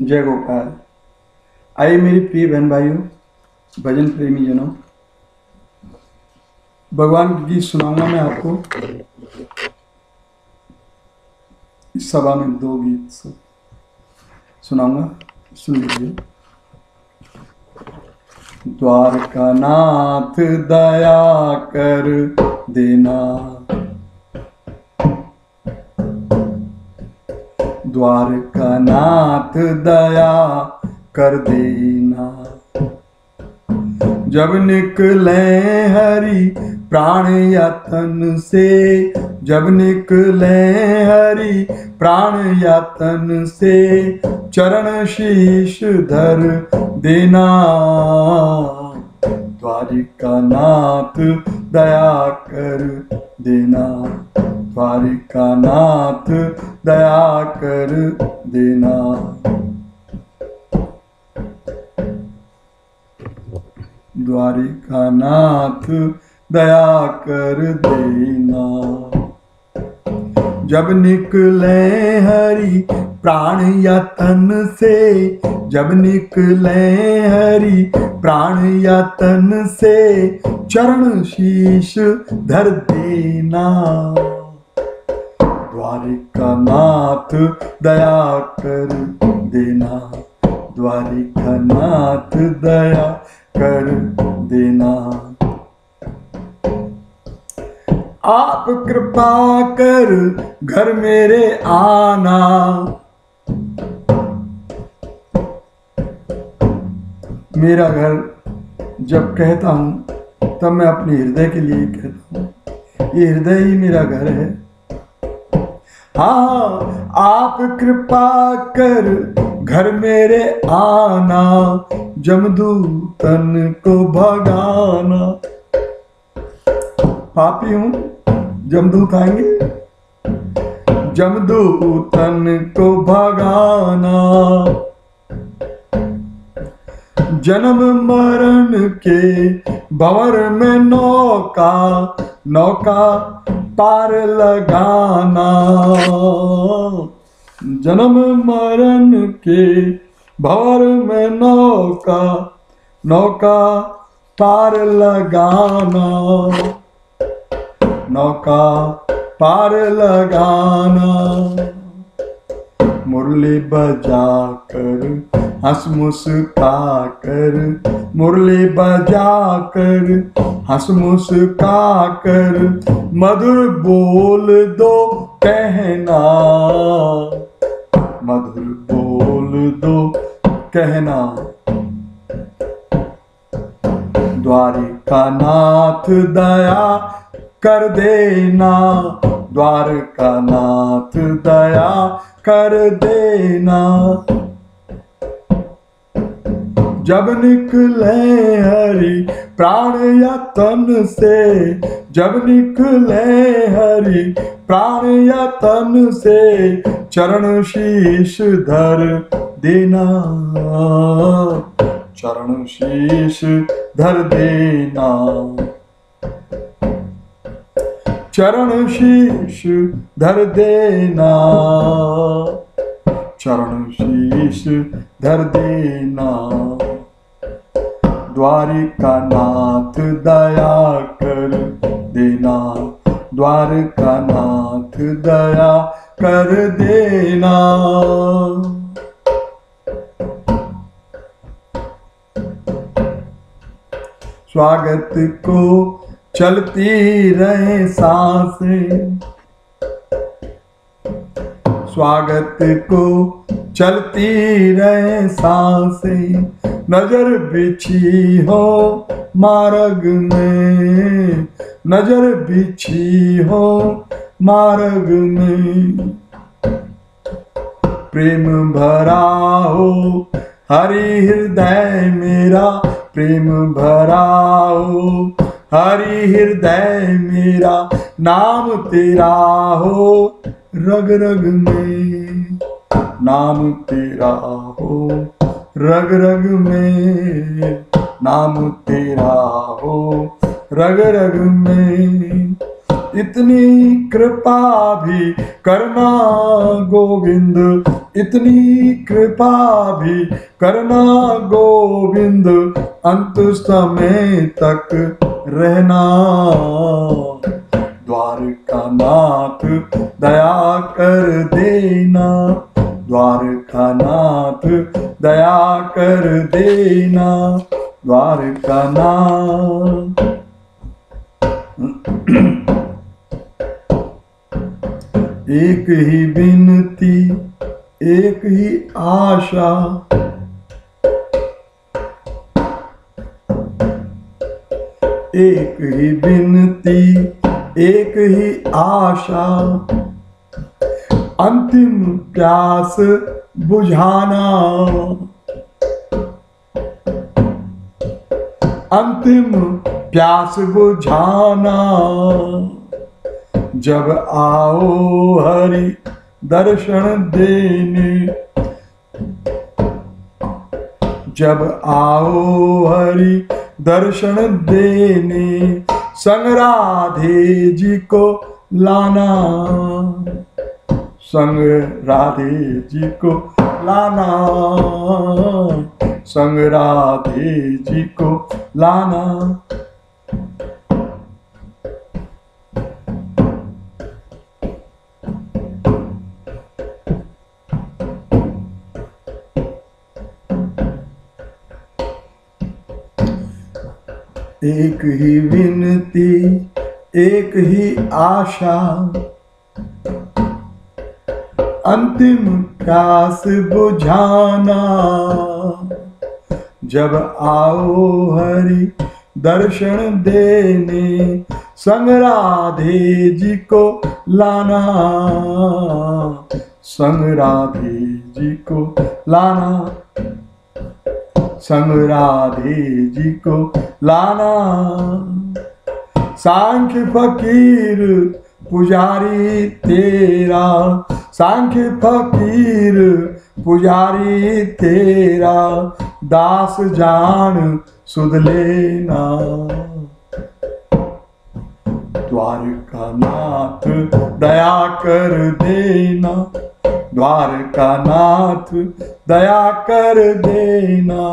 जय गोपाल। आइए मेरी प्रिय बहन भाइयों, भजन प्रेमी जनों, भगवान की गीत सुनाऊँगा मैं आपको। इस सभा में दो गीत सुनाऊँगा, सुन लीजिए। द्वारका नाथ दया कर देना। द्वारका नाथ दया कर देना। जब निकले हरि प्राण यातन से, जब निकले हरि प्राण यातन से, चरण शीश धर देना। द्वारिका नाथ दया कर देना। द्वारिका नाथ दया कर देना। द्वारिका नाथ दया कर देना। जब निकले हरि प्राण यातन से, जब निकले हरि प्राण यातन से चरण शीश धर देना। द्वारिका नाथ, दया कर देना। द्वारिका नाथ, दया कर देना। आप कृपा कर घर मेरे आना। मेरा घर जब कहता हूँ, तब मैं अपने हृदय के लिए कहता हूँ। ये हृदय ही मेरा घर है। हाँ आप कृपा कर घर मेरे आना, जमदूतन को भगाना। पापी हूँ, जमदूत आएँगे। जमदूतन को भगाना। जन्म मरण के भवर में नौका नौका पार लगाना। जन्म मरण के भवर में नौका नौका पार लगाना। नौका पार लगाना। मुरली बजा कर, हंस मुस्का कर। मुरली बजा कर, हंस मुस्का कर। मधुर बोल दो कहना। मधुर बोल दो कहना। द्वारिका नाथ दया कर देना द्वारका नाथ दया कर देना। जब निकले हरि प्राण या तन से, जब निकले हरि प्राण या तन से, चरण शीश धर देना। चरण शीश धर देना। चरण शीश धर देना चरण शीश धर देना द्वारिका नाथ दया कर देना। द्वारका नाथ दया कर देना। स्वागत को चलती रहे साँसें। स्वागत को चलती रहे साँसें। नज़र बिछी हो मार्ग में। नज़र बिछी हो मार्ग में। प्रेम भरा हो हरि हृदय मेरा। प्रेम भरा हो हरि हृदय मेरा, नाम तेरा हो। रग रग में नाम तेरा हो। रग रग में नाम तेरा हो। रग रग में इतनी कृपा भी करना गोविंद, इतनी कृपा भी करना गोविंद, अंत समय तक रहना। द्वारका नाथ दया कर देना। द्वारका नाथ दया कर देना। द्वारका नाथ एक ही बिनती एक ही आशा। एक ही बिनती, एक ही आशा। अंतिम प्यास बुझाना। अंतिम प्यास बुझाना। जब आओ हरि दर्शन देने, जब आओ हरि दर्शन देने, संग राधे जी को लाना। संग राधे जी को लाना। संग राधे जी को लाना। एक ही विनती, एक ही आशा। अंतिम प्यास बुझाना। जब आओ हरि दर्शन देने संग राधे जी को लाना। संग राधे जी को लाना। संग राधे जी को लाना। सांख्य फकीर पुजारी तेरा। सांख्य फकीर पुजारी तेरा। दास जान सुध लेना। द्वारका नाथ दया कर देना। द्वारका नाथ दया कर देना।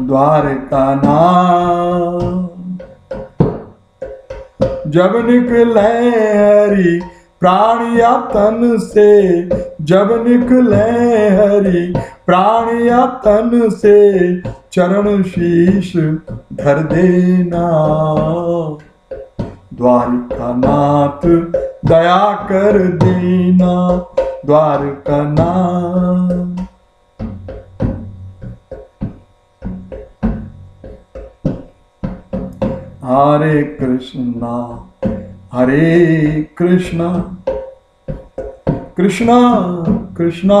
द्वारका नाथ जब निकले हरी प्राण या तन से, जब निकले हरी प्राण या तन से चरण शीश धर देना। द्वारका नाथ दया कर देना द्वारका नाथ हरे कृष्णा हरे कृष्णा। कृष्णा कृष्णा।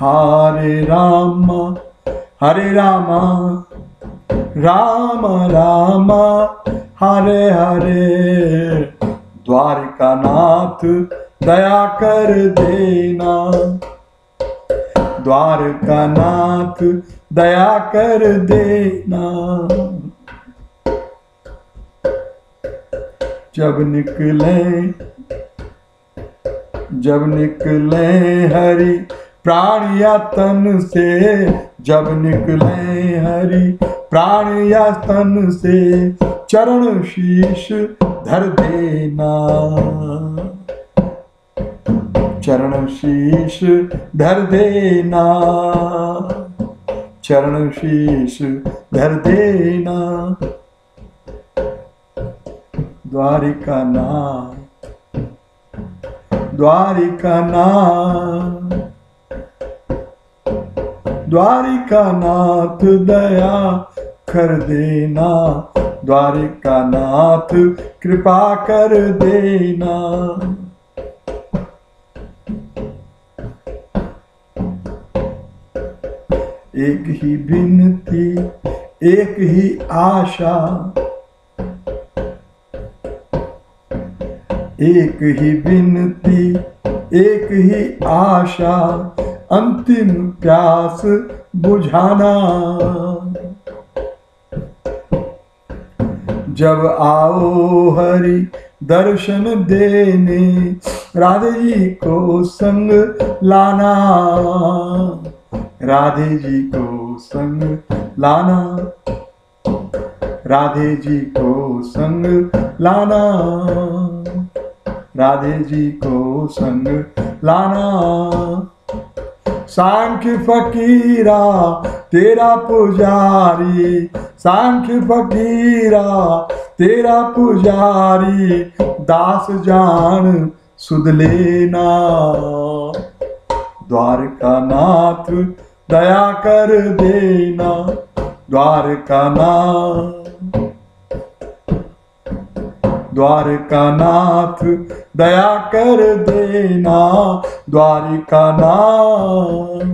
हरे राम हरे राम राम राम, हरे हरे। द्वारका नाथ दया कर देना। द्वारका नाथ दया कर देना। जब निकले जब निकले हरि प्राण या तन से जब निकले हरि प्राण या तन से चरण शीश धर देना। चरण शीश धर देना। चरण शीश धर देना। द्वारिका नाथ द्वारिका नाथ द्वारिका नाथ दया कर देना। द्वारिका नाथ कृपा कर देना। एक ही विनती, एक ही आशा। एक ही विनती, एक ही आशा। अंतिम प्यास बुझाना। जब आओ हरि दर्शन देने, राधे जी को संग लाना। राधे जी को संग लाना। राधे जी को संग लाना। राधे जी को संग लाना। सांख्य फकीरा तेरा पुजारी। सांख्य फकीरा तेरा पुजारी। दास जान सुध लेना। द्वारका नाथ दया कर देना। द्वारका नाथ द्वारका नाथ दया कर देना द्वारिका नाथ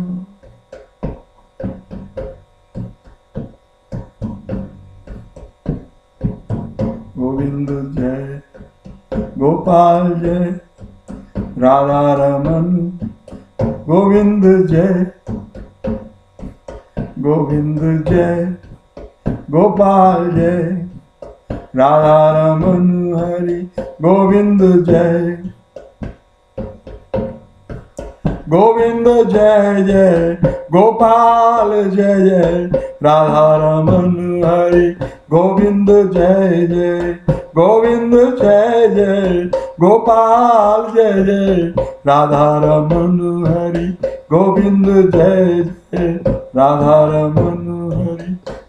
गोविंद जय, गोपाल जय, राधा रमन, गोविंद जय गोविंद जय, गोपाल जय। राधा रमन हरि गोविंद जय। गोविंद जय जय। गोपाल जय जय। राधा रमन हरि गोविंद जय जय। गोविंद जय जय। गोपाल जय जय। राधा रमन हरि गोविंद जय जय। राधा रमन हरि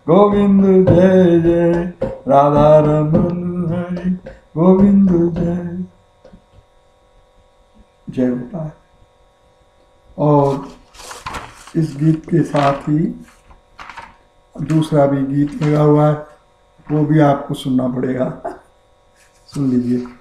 गोविंद जय जय, राधा रमन हरि। गोविंद जय। जय गोपाल। और इस गीत के साथ ही दूसरा भी गीत लगा हुआ है, वो भी आपको सुनना पड़ेगा। सुन लीजिए।